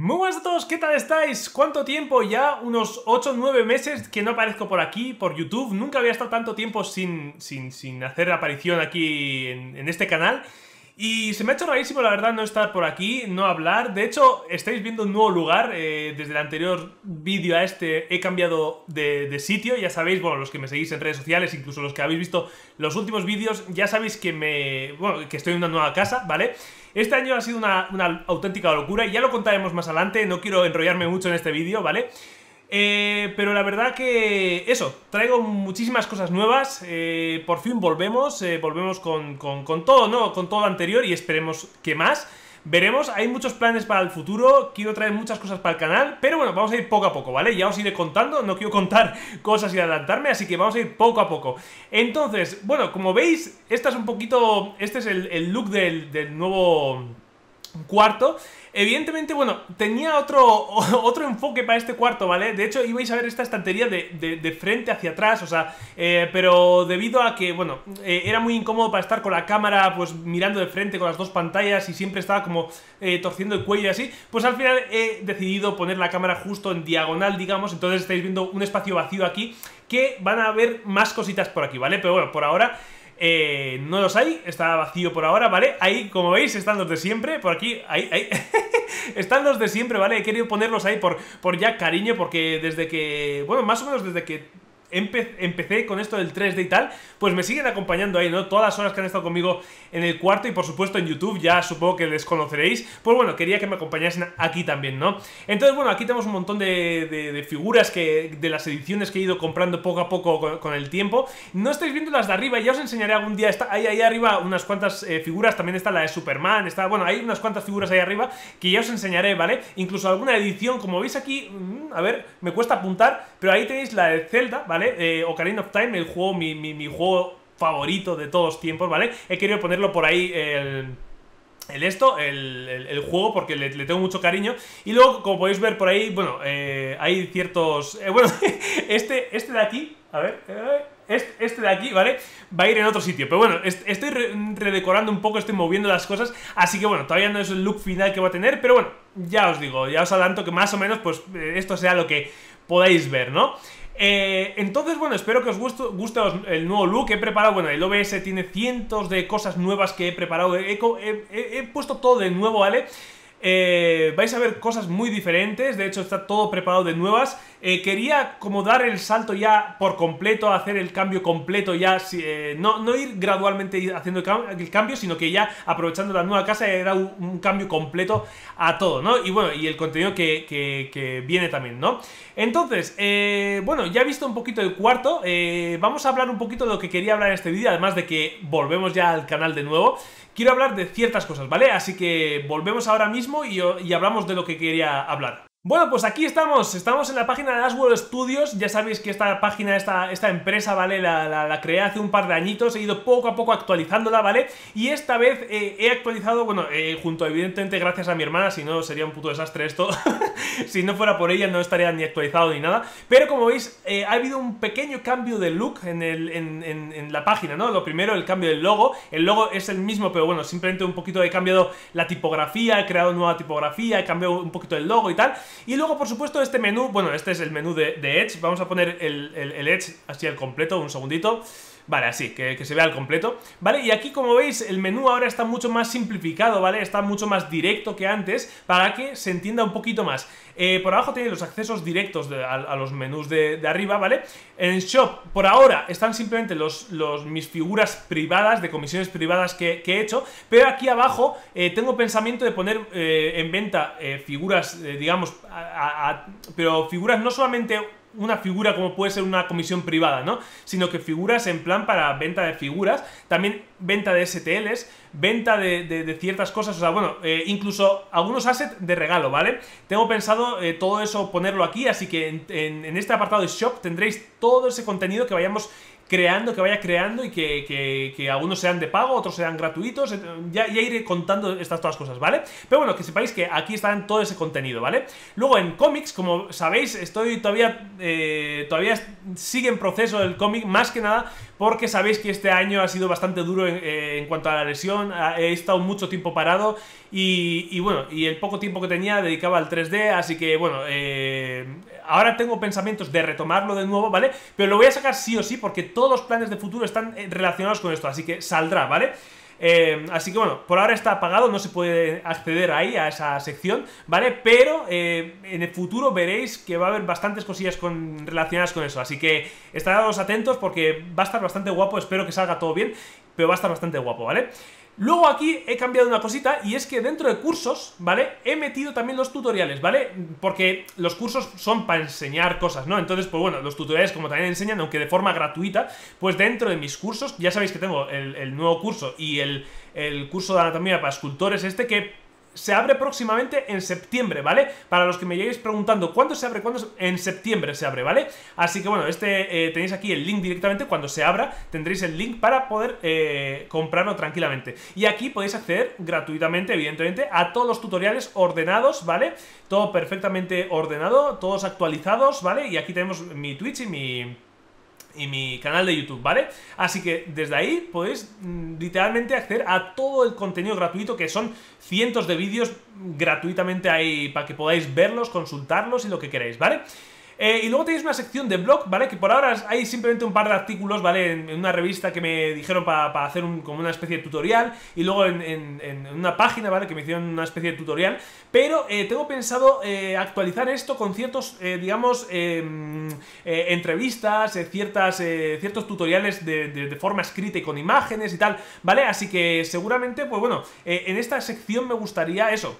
Muy buenas a todos, ¿qué tal estáis? ¿Cuánto tiempo? Ya unos 8 o 9 meses que no aparezco por aquí, por YouTube. Nunca había estado tanto tiempo sin, sin, sin hacer aparición aquí en, en este canal. Y se me ha hecho rarísimo, la verdad, no estar por aquí, no hablar. De hecho, estáis viendo un nuevo lugar. Eh, desde el anterior vídeo a este he cambiado de, sitio. Ya sabéis, bueno, los que me seguís en redes sociales, incluso los que habéis visto los últimos vídeos, ya sabéis que me. Bueno, que estoy en una nueva casa, ¿vale? Este año ha sido una auténtica locura y ya lo contaremos más adelante. No quiero enrollarme mucho en este vídeo, ¿vale? Eh, pero la verdad que eso, traigo muchísimas cosas nuevas, eh, por fin volvemos, eh, volvemos con, con, todo, ¿no? Con todo lo anterior y esperemos que más. Veremos, hay muchos planes para el futuro, quiero traer muchas cosas para el canal, pero bueno, vamos a ir poco a poco, ¿vale? Ya os iré contando, no quiero contar cosas y adelantarme, así que vamos a ir poco a poco. Entonces, bueno, como veis, este es un poquito, este es el, el look del, del nuevo cuarto. Evidentemente, bueno, tenía otro, otro enfoque para este cuarto, ¿vale? De hecho, ibais a ver esta estantería de, de, frente hacia atrás, o sea, eh, pero debido a que, bueno, eh, era muy incómodo para estar con la cámara, pues mirando de frente con las dos pantallas y siempre estaba como eh, torciendo el cuello y así, pues al final he decidido poner la cámara justo en diagonal, digamos, entonces estáis viendo un espacio vacío aquí, que van a haber más cositas por aquí, ¿vale? Pero bueno, por ahora... Eh, no los hay, está vacío por ahora, ¿vale? Ahí, como veis, están los de siempre, por aquí, ahí, ahí Están los de siempre, ¿vale? He querido ponerlos ahí por, por ya cariño, porque desde que, bueno, más o menos desde que empe empecé con esto del 3D y tal, pues me siguen acompañando ahí, ¿no? Todas las horas que han estado conmigo en el cuarto y por supuesto en YouTube, ya supongo que les conoceréis. Pues bueno, quería que me acompañasen aquí también, ¿no? Entonces, bueno, aquí tenemos un montón de, figuras que de las ediciones que he ido comprando poco a poco con, el tiempo. No estáis viendo las de arriba, ya os enseñaré algún día. Está ahí, ahí arriba unas cuantas eh, figuras, también está la de Superman, está, bueno, hay unas cuantas figuras ahí arriba que ya os enseñaré, ¿vale? Incluso alguna edición, como veis aquí, mmm, a ver, me cuesta apuntar, pero ahí tenéis la de Zelda, ¿vale? ¿Vale? Eh, Ocarina of Time, el juego, mi, mi, juego favorito de todos tiempos, ¿vale? He querido ponerlo por ahí el... Esto, el, juego, porque le, tengo mucho cariño. Y luego, como podéis ver por ahí, bueno, eh, hay ciertos... Eh, bueno, este, este de aquí, a ver... Eh, este, de aquí, ¿vale? Va a ir en otro sitio. Pero bueno, estoy re redecorando un poco, estoy moviendo las cosas. Así que bueno, todavía no es el look final que va a tener. Pero bueno, ya os digo, ya os adelanto que más o menos, pues esto sea lo que podáis ver, ¿no? Eh, entonces, bueno, espero que os guste, el nuevo look. He preparado, bueno, el OBS tiene cientos de cosas nuevas que he preparado. He, he puesto todo de nuevo, ¿vale? Eh, vais a ver cosas muy diferentes, de hecho está todo preparado de nuevas. Eh, quería como dar el salto ya por completo, hacer el cambio completo ya, eh, no, no, ir gradualmente haciendo el, cam el, cambio, sino que ya aprovechando la nueva casa era un, un, cambio completo a todo, ¿no? Y bueno, y el contenido que, que, que viene también, ¿no? Entonces, bueno, ya he visto un poquito el cuarto, vamos a hablar un poquito de lo que quería hablar en este vídeo, además de que volvemos ya al canal de nuevo quiero hablar de ciertas cosas, ¿vale? Así que volvemos ahora mismo y, hablamos de lo que quería hablar. Bueno, pues aquí estamos, estamos en la página de Asworld Studios, ya sabéis que esta página, esta, empresa, ¿vale? La, la, creé hace un par de añitos, he ido poco a poco actualizándola, ¿vale? Y esta vez eh, he actualizado, bueno, eh, junto evidentemente gracias a mi hermana, si no sería un puto desastre esto, si no fuera por ella no estaría ni actualizado ni nada, pero como veis eh, ha habido un pequeño cambio de look en, en, la página, ¿no? Lo primero, el cambio del logo, el logo es el mismo, pero bueno, simplemente un poquito he cambiado la tipografía, he creado nueva tipografía, he cambiado un poquito el logo y tal, y luego, por supuesto, este menú, bueno, este es el menú de, de Edge. Vamos a poner el, el, el, Edge así al completo, un segundito. Vale, así, que, que, se vea al completo Vale, y aquí como veis, el menú ahora está mucho más simplificado, ¿vale? Está mucho más directo que antes Para que se entienda un poquito más eh, Por abajo tenéis los accesos directos a, los menús de, arriba, ¿vale? En shop, por ahora, están simplemente los, los mis figuras privadas De comisiones privadas que, he hecho Pero aquí abajo eh, tengo pensamiento de poner eh, en venta figuras, digamos a, Pero figuras no solamente una figura como puede ser una comisión privada, ¿no? Sino que figuras en plan para venta de figuras, también venta de STLs, venta de, de, ciertas cosas, o sea, bueno, eh, incluso algunos assets de regalo, ¿vale? Tengo pensado eh, todo eso ponerlo aquí, así que en, en, este apartado de shop tendréis todo ese contenido que vayamos creando, que vaya creando y que, que, algunos sean de pago, otros sean gratuitos, ya, ya, iré contando estas todas cosas, ¿vale? Pero bueno, que sepáis que aquí está todo ese contenido, ¿vale? Luego en cómics, como sabéis, estoy todavía, eh, todavía sigue en proceso el cómic, más que nada porque sabéis que este año ha sido bastante duro en, eh, cuanto a la lesión, he estado mucho tiempo parado y, bueno, y el poco tiempo que tenía dedicaba al 3D, así que bueno, eh, ahora tengo pensamientos de retomarlo de nuevo, ¿vale? Pero lo voy a sacar sí o sí porque todos los planes de futuro están eh, relacionados con esto, así que saldrá, ¿vale? Eh, así que bueno, por ahora está apagado, no se puede acceder ahí a esa sección, ¿vale? Pero eh, en el futuro veréis que va a haber bastantes cosillas con, relacionadas con eso. Así que estados atentos porque va a estar bastante guapo, espero que salga todo bien, pero va a estar bastante guapo, ¿vale? Luego aquí he cambiado una cosita y es que dentro de cursos, ¿vale? He metido también los tutoriales, ¿vale? Porque los cursos son para enseñar cosas, ¿no? Entonces, pues bueno, los tutoriales como también enseñan, aunque de forma gratuita, pues dentro de mis cursos, ya sabéis que tengo el, nuevo curso y el, el curso de anatomía para escultores este que se abre próximamente en septiembre, ¿vale? Para los que me lleguéis preguntando cuándo se abre, cuándo en septiembre se abre, ¿vale? Así que bueno, este eh, tenéis aquí el link directamente, cuando se abra tendréis el link para poder eh, comprarlo tranquilamente. Y aquí podéis acceder gratuitamente, evidentemente, a todos los tutoriales ordenados, ¿vale? Todo perfectamente ordenado, todos actualizados, ¿vale? Y aquí tenemos mi Twitch y mi y mi canal de YouTube, ¿vale? Así que desde ahí podéis mm, literalmente acceder a todo el contenido gratuito que son cientos de vídeos gratuitamente ahí para que podáis verlos, consultarlos y lo que queráis, ¿vale? Eh, y luego tenéis una sección de blog, ¿vale? Que por ahora hay simplemente un par de artículos, ¿vale? En, una revista que me dijeron para hacer un, como una especie de tutorial. Y luego en, una página, ¿vale? Que me hicieron una especie de tutorial. Pero eh, tengo pensado eh, actualizar esto con ciertos, digamos, em, entrevistas, ciertas, ciertos tutoriales de, de, forma escrita y con imágenes y tal, ¿vale? Así que seguramente, pues bueno, en esta sección me gustaría eso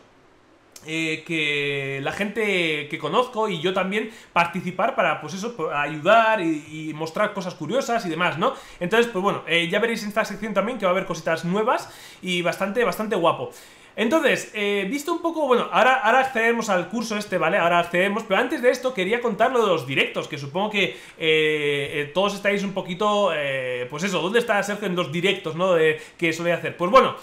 eh, que la gente que conozco y yo también participar para, pues eso, ayudar y, mostrar cosas curiosas y demás, ¿no? Entonces, pues bueno, eh, ya veréis en esta sección también que va a haber cositas nuevas y bastante, bastante guapo. Entonces, eh, visto un poco, bueno, ahora, ahora accedemos al curso este, ¿vale? Ahora accedemos, pero antes de esto quería contar lo de los directos, que supongo que todos estáis un poquito, pues eso, ¿dónde está Sergio en los directos, ¿no? De, que suele hacer. Pues bueno,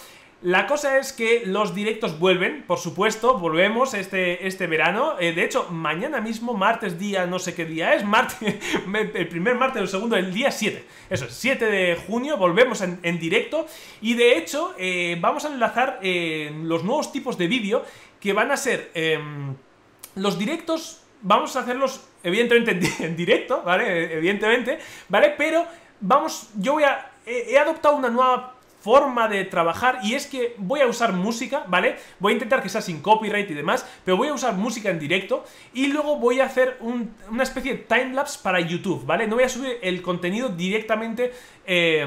la cosa es que los directos vuelven, por supuesto, volvemos este, este verano. Eh, de hecho, mañana mismo, martes día, no sé qué día es, martes, el primer martes, el segundo, el día 7. Eso es, 7 de junio, volvemos en, directo. Y de hecho, eh, vamos a enlazar eh, los nuevos tipos de vídeo que van a ser em, los directos. Vamos a hacerlos, evidentemente, en directo, ¿vale? Evidentemente, ¿vale? Pero vamos, yo voy a. he adoptado una nueva forma de trabajar y es que voy a usar música, ¿vale? Voy a intentar que sea sin copyright y demás, pero voy a usar música en directo y luego voy a hacer una especie de timelapse para YouTube, ¿vale? No voy a subir el contenido directamente... Eh,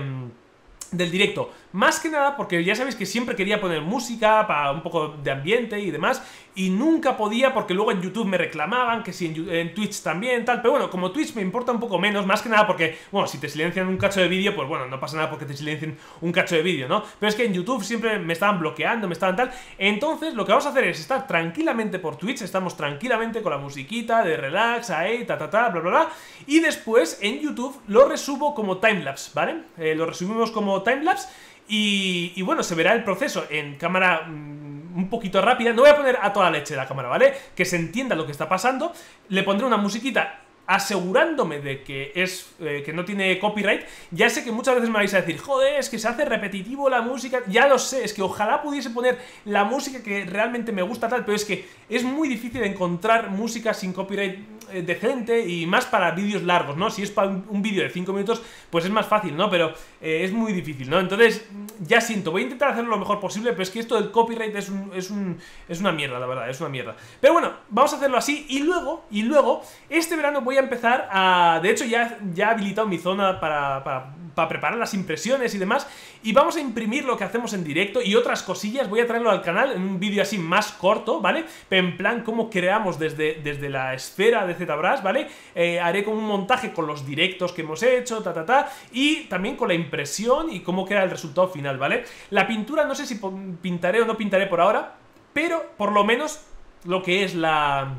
del directo. Más que nada porque ya sabéis que siempre quería poner música para un poco de ambiente y demás y nunca podía porque luego en YouTube me reclamaban, que si en, Twitch también, tal, pero bueno, como Twitch me importa un poco menos, más que nada porque, bueno, si te silencian un cacho de vídeo, pues bueno, no pasa nada porque te silencien un cacho de vídeo, ¿no? Pero es que en YouTube siempre me estaban bloqueando, me estaban tal, entonces lo que vamos a hacer es estar tranquilamente por Twitch, estamos tranquilamente con la musiquita de relax, ahí, ta, ta, ta, bla, bla, bla, y después en YouTube lo resubo como timelapse, ¿vale? Eh, lo resumimos como timelapse y, y bueno, se verá el proceso en cámara mm, un poquito rápida. No voy a poner a toda leche la cámara, ¿vale? Que se entienda lo que está pasando. Le pondré una musiquita asegurándome de que es eh, que no tiene copyright, ya sé que muchas veces me vais a decir, joder, es que se hace repetitivo la música, ya lo sé, es que ojalá pudiese poner la música que realmente me gusta tal, pero es que es muy difícil encontrar música sin copyright eh, decente y más para vídeos largos, ¿no? Si es para un, vídeo de 5 minutos, pues es más fácil, ¿no? Pero eh, es muy difícil, ¿no? Entonces, ya siento, voy a intentar hacerlo lo mejor posible, pero es que esto del copyright es, un, es, un, es una mierda, la verdad, es una mierda. Pero bueno, vamos a hacerlo así y luego, y luego, este verano voy a empezar a... De hecho, ya, ya he habilitado mi zona para, para, preparar las impresiones y demás. Y vamos a imprimir lo que hacemos en directo y otras cosillas. Voy a traerlo al canal en un vídeo así más corto, ¿vale? En plan, cómo creamos desde, desde la esfera de ZBrush, ¿vale? Eh, haré como un montaje con los directos que hemos hecho, ta, ta, ta. Y también con la impresión y cómo queda el resultado final, ¿vale? La pintura, no sé si pintaré o no pintaré por ahora. Pero, por lo menos, lo que es la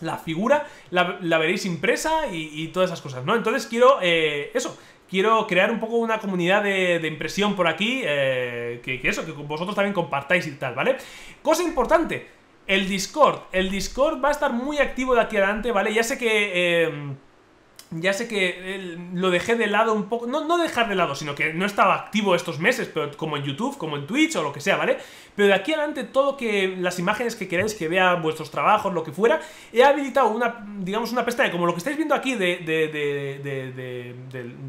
la figura la, veréis impresa y, todas esas cosas, ¿no? Entonces quiero, eh, eso, quiero crear un poco una comunidad de, impresión por aquí, eh, que, eso, que vosotros también compartáis y tal, ¿vale? Cosa importante, el Discord, el Discord va a estar muy activo de aquí adelante, ¿vale? Ya sé que... Eh, ya sé que lo dejé de lado un poco, no, no dejar de lado, sino que no estaba activo estos meses, pero como en YouTube, como en Twitch o lo que sea, ¿vale? Pero de aquí adelante todo que las imágenes que queráis que vea vuestros trabajos, lo que fuera, he habilitado una, digamos, una pestaña, como lo que estáis viendo aquí de, de, de,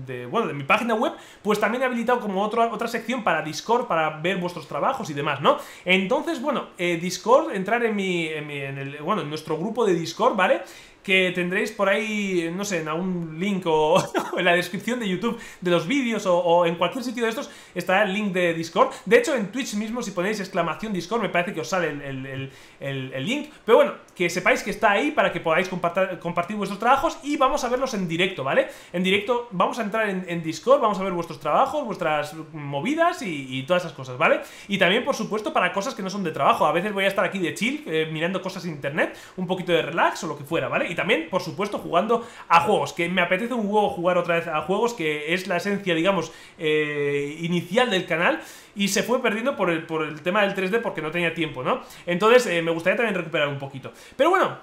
de bueno, de mi página web, pues también he habilitado como otra, otra sección para Discord, para ver vuestros trabajos y demás, ¿no? Entonces, bueno, eh, Discord, entrar en mi, en mi en el, bueno, en nuestro grupo de Discord, ¿vale? Que tendréis por ahí, no sé, en algún link o en la descripción de YouTube de los vídeos o, en cualquier sitio de estos estará el link de Discord. De hecho, en Twitch mismo, si ponéis exclamación Discord, me parece que os sale el, link. Pero bueno, que sepáis que está ahí para que podáis compartir, vuestros trabajos y vamos a verlos en directo, ¿vale? En directo vamos a entrar en, Discord, vamos a ver vuestros trabajos, vuestras movidas y, todas esas cosas, ¿vale? Y también, por supuesto, para cosas que no son de trabajo. A veces voy a estar aquí de chill, eh, mirando cosas en internet, un poquito de relax o lo que fuera, ¿vale? también, por supuesto, jugando a juegos, que me apetece un juego jugar otra vez a juegos, que es la esencia, digamos, eh, inicial del canal y se fue perdiendo por el, por el tema del 3D porque no tenía tiempo, ¿no? Entonces, eh, me gustaría también recuperar un poquito. Pero bueno,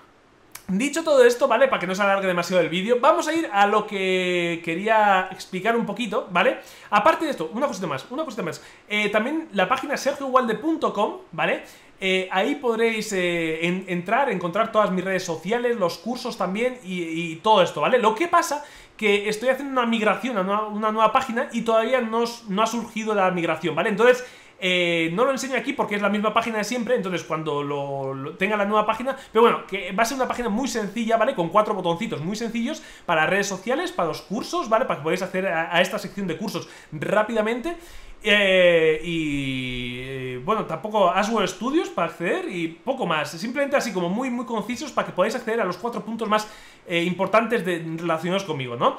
Dicho todo esto, ¿vale? Para que no se alargue demasiado el vídeo, vamos a ir a lo que quería explicar un poquito, ¿vale? Aparte de esto, una cosita más, una cosita más. Eh, también la página sergiowalde.com, ¿vale? Eh, ahí podréis eh, entrar, encontrar todas mis redes sociales, los cursos también y, todo esto, ¿vale? Lo que pasa que estoy haciendo una migración a una, nueva página y todavía no, no ha surgido la migración, ¿vale? Entonces eh, no lo enseño aquí porque es la misma página de siempre, entonces cuando lo, tenga la nueva página, pero bueno, que va a ser una página muy sencilla, ¿vale? Con cuatro botoncitos muy sencillos para redes sociales, para los cursos, ¿vale? Para que podáis acceder a, esta sección de cursos rápidamente. Eh, y eh, bueno, tampoco Aswell Studios para acceder y poco más. Simplemente así como muy, muy concisos para que podáis acceder a los cuatro puntos más importantes de, relacionados conmigo, ¿no?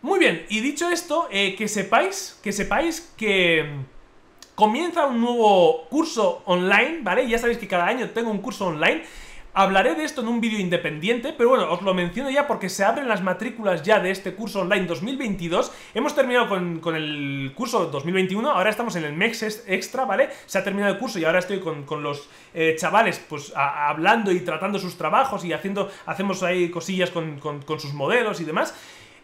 Muy bien, y dicho esto, que sepáis, que sepáis que comienza un nuevo curso online, ¿vale? Ya sabéis que cada año tengo un curso online. Hablaré de esto en un vídeo independiente, pero bueno, os lo menciono ya porque se abren las matrículas ya de este curso online 2022. Hemos terminado con, el curso 2021, ahora estamos en el MEX Extra, ¿vale? Se ha terminado el curso y ahora estoy con, los eh, chavales pues hablando y tratando sus trabajos y haciendo, hacemos ahí cosillas con, con sus modelos y demás.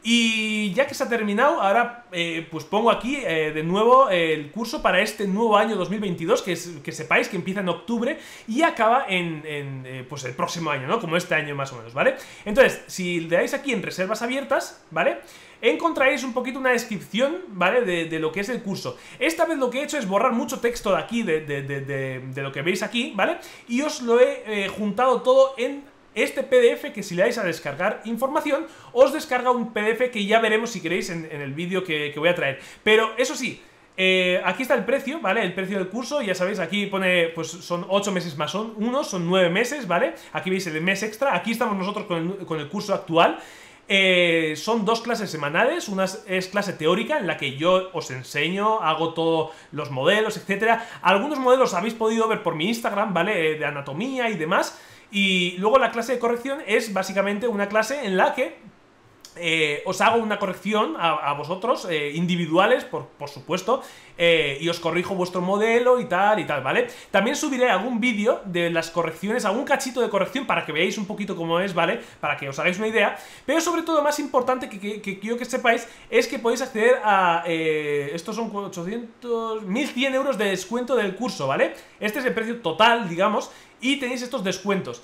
Y ya que se ha terminado, ahora eh, pues pongo aquí eh, de nuevo el curso para este nuevo año 2022, que, es, que sepáis que empieza en octubre y acaba en, eh, pues el próximo año, ¿no? Como este año más o menos, ¿vale? Entonces, si le dais aquí en reservas abiertas, ¿vale? encontraréis un poquito una descripción, ¿vale? De, lo que es el curso. Esta vez lo que he hecho es borrar mucho texto de aquí, de, de lo que veis aquí, ¿vale? Y os lo he juntado todo en este PDF que si le dais a descargar información, os descarga un PDF que ya veremos si queréis en, el vídeo que, voy a traer. Pero eso sí, eh, aquí está el precio, ¿vale? El precio del curso, ya sabéis, aquí pone, pues son 8 meses más son 1, son 9 meses, ¿vale? Aquí veis el mes extra, aquí estamos nosotros con el, curso actual. Eh, son dos clases semanales, una es clase teórica en la que yo os enseño, hago todos los modelos, etcétera. Algunos modelos habéis podido ver por mi Instagram, ¿vale? De anatomía y demás. Y luego la clase de corrección es básicamente una clase en la que eh, os hago una corrección a, vosotros, eh, individuales, por, supuesto, eh, y os corrijo vuestro modelo y tal y tal, ¿vale? También subiré algún vídeo de las correcciones, algún cachito de corrección para que veáis un poquito cómo es, ¿vale? Para que os hagáis una idea, pero sobre todo, más importante que, quiero que sepáis, es que podéis acceder a... estos son 800... 1100 euros de descuento del curso, ¿vale? Este es el precio total, digamos, y tenéis estos descuentos.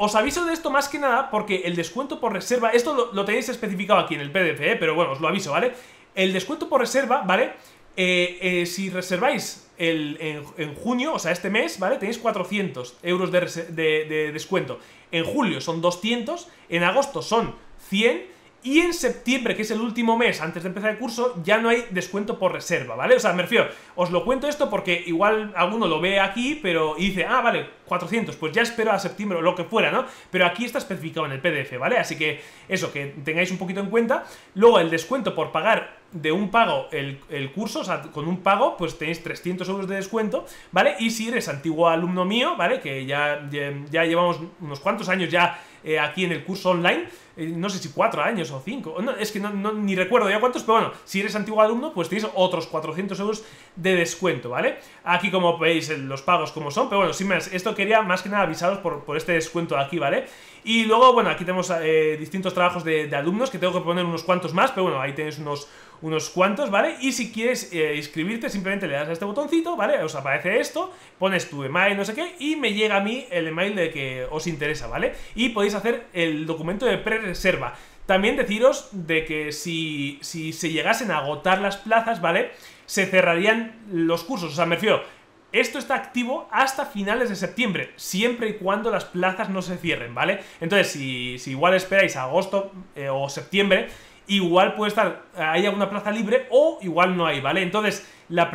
Os aviso de esto más que nada porque el descuento por reserva, esto lo, tenéis especificado aquí en el PDF, ¿eh? pero bueno, os lo aviso, ¿vale? El descuento por reserva, ¿vale? Eh, eh, si reserváis el, en, junio, o sea, este mes, ¿vale? Tenéis 400 euros de, de descuento. En julio son 200, en agosto son 100 y en septiembre, que es el último mes antes de empezar el curso, ya no hay descuento por reserva, ¿vale? O sea, me refiero, os lo cuento esto porque igual alguno lo ve aquí, pero y dice, ah, vale, 400, pues ya espero a septiembre o lo que fuera, ¿no? Pero aquí está especificado en el PDF, ¿vale? Así que eso, que tengáis un poquito en cuenta. Luego, el descuento por pagar de un pago el, curso, o sea, con un pago, pues tenéis 300 euros de descuento, ¿vale? Y si eres antiguo alumno mío, ¿vale? Que ya, ya, llevamos unos cuantos años ya eh, aquí en el curso online, eh, no sé si cuatro años o cinco, es que no, ni recuerdo ya cuántos, pero bueno, si eres antiguo alumno, pues tienes otros 400 euros de descuento, ¿vale? Aquí como veis los pagos como son, pero bueno, sin más, esto quería más que nada avisaros por, por este descuento de aquí, ¿vale? Y luego, bueno, aquí tenemos eh, distintos trabajos de, alumnos, que tengo que poner unos cuantos más, pero bueno, ahí tenéis unos, unos cuantos, ¿vale? Y si quieres eh, inscribirte, simplemente le das a este botoncito, ¿vale? Os aparece esto, pones tu email, no sé qué, y me llega a mí el email de que os interesa, ¿vale? Y podéis hacer el documento de pre-reserva. También deciros de que si, si se llegasen a agotar las plazas, ¿vale? Se cerrarían los cursos, o sea, me refiero esto está activo hasta finales de septiembre, siempre y cuando las plazas no se cierren, ¿vale? Entonces, si, igual esperáis a agosto eh, o septiembre, igual puede estar, hay alguna plaza libre o igual no hay, ¿vale? Entonces, la,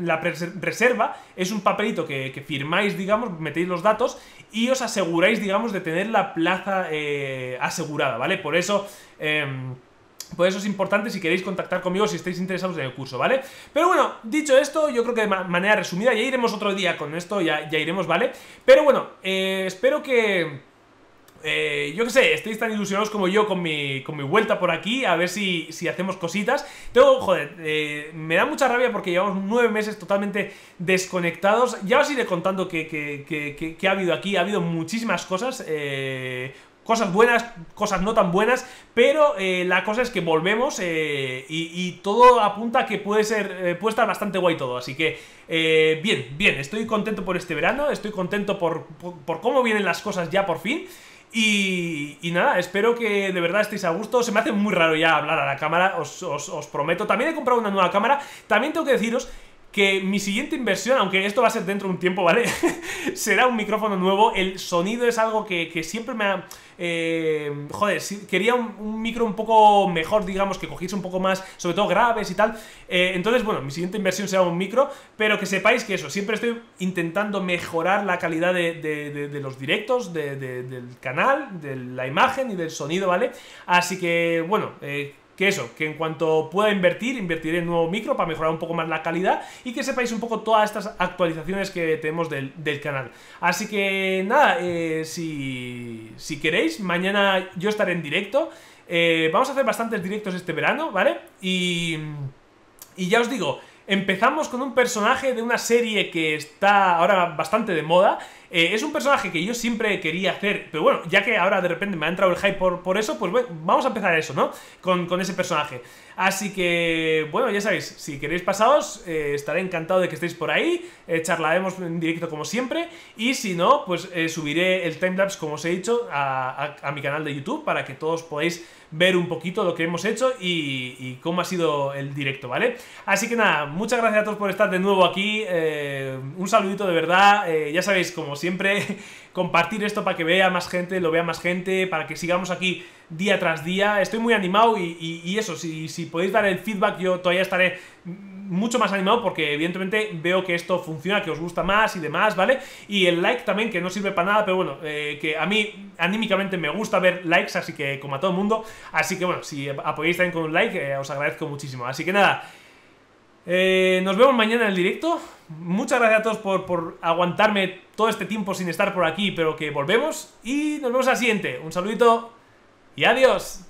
la reserva es un papelito que, firmáis, digamos, metéis los datos y os aseguráis, digamos, de tener la plaza eh, asegurada, ¿vale? Por eso... Em, por eso es importante si queréis contactar conmigo si estáis interesados en el curso, ¿vale? Pero bueno, dicho esto, yo creo que de manera resumida, ya iremos otro día con esto, ya, ya iremos, ¿vale? Pero bueno, eh, espero que... Eh, yo qué sé, estéis tan ilusionados como yo con mi, con mi vuelta por aquí, a ver si, si hacemos cositas. Tengo, joder, eh, me da mucha rabia porque llevamos nueve meses totalmente desconectados. Ya os iré contando qué ha habido aquí, ha habido muchísimas cosas. Eh, cosas buenas, cosas no tan buenas, pero eh, la cosa es que volvemos eh, y, todo apunta a que puede ser, eh, puede estar bastante guay todo, así que bien, bien, estoy contento por este verano, estoy contento por, cómo vienen las cosas ya por fin. Y, nada, espero que de verdad estéis a gusto. Se me hace muy raro ya hablar a la cámara, os prometo. También he comprado una nueva cámara. También tengo que deciros que mi siguiente inversión, aunque esto va a ser dentro de un tiempo, ¿vale? Será un micrófono nuevo. El sonido es algo que, siempre me ha... Eh, joder, quería un, micro un poco mejor, digamos, que cogiese un poco más, sobre todo graves y tal. Eh, entonces, bueno, mi siguiente inversión será un micro, pero que sepáis que eso, siempre estoy intentando mejorar la calidad de, los directos, del canal, de la imagen y del sonido, ¿vale? Así que, bueno, eh, que eso, que en cuanto pueda invertir, invertiré en nuevo micro para mejorar un poco más la calidad y que sepáis un poco todas estas actualizaciones que tenemos del, canal. Así que nada, eh, si, si queréis, mañana yo estaré en directo. Eh, vamos a hacer bastantes directos este verano, ¿vale? Y, y ya os digo, Empezamos con un personaje de una serie que está ahora bastante de moda. Eh, es un personaje que yo siempre quería hacer, pero bueno, ya que ahora de repente me ha entrado el hype por, por eso, pues bueno, vamos a empezar eso, ¿no? Con, con ese personaje. Así que, bueno, ya sabéis, si queréis pasaros, eh, estaré encantado de que estéis por ahí, eh, charlaremos en directo como siempre, y si no, pues subiré el timelapse, como os he dicho, a, a mi canal de YouTube para que todos podáis ver un poquito lo que hemos hecho y, cómo ha sido el directo, ¿vale? Así que nada, muchas gracias a todos por estar de nuevo aquí, eh, un saludito de verdad, eh, ya sabéis, como siempre, compartir esto para que vea más gente, lo vea más gente, para que sigamos aquí día tras día, estoy muy animado y, eso, si, si podéis dar el feedback yo todavía estaré mucho más animado porque evidentemente veo que esto funciona, que os gusta más y demás, ¿vale? Y el like también, que no sirve para nada, pero bueno, eh, que a mí anímicamente me gusta ver likes, así que como a todo el mundo, así que bueno, si apoyáis también con un like, eh, os agradezco muchísimo. Así que nada, eh, nos vemos mañana en el directo. Muchas gracias a todos por, por, aguantarme todo este tiempo sin estar por aquí, pero que volvemos y nos vemos al siguiente. Un saludito y adiós.